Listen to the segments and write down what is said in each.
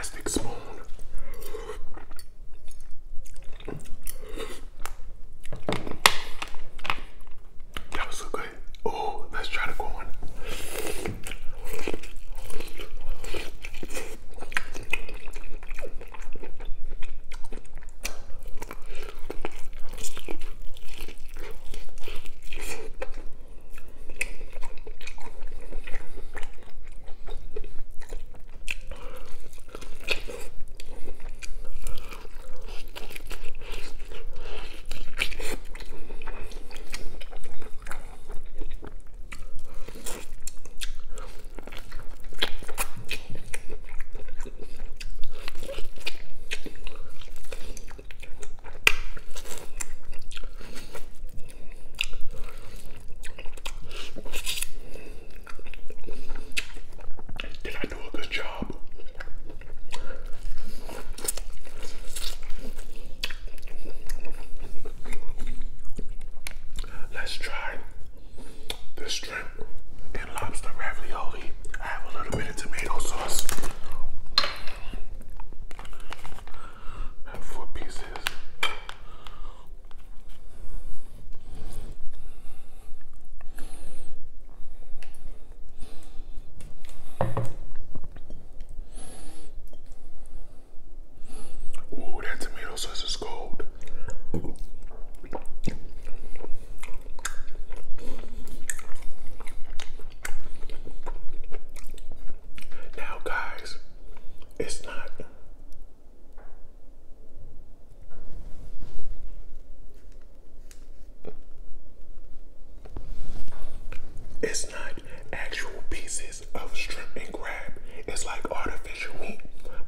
have Let's try the shrimp and lobster ravioli. I have a little bit of tomato sauce. Have four pieces. Ooh, that tomato sauce is cold. Now, guys, it's not. It's not actual pieces of shrimp and crab. It's like artificial meat,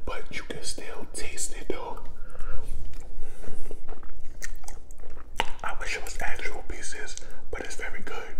but you can still taste it though. I wish it was actual pieces, but it's very good.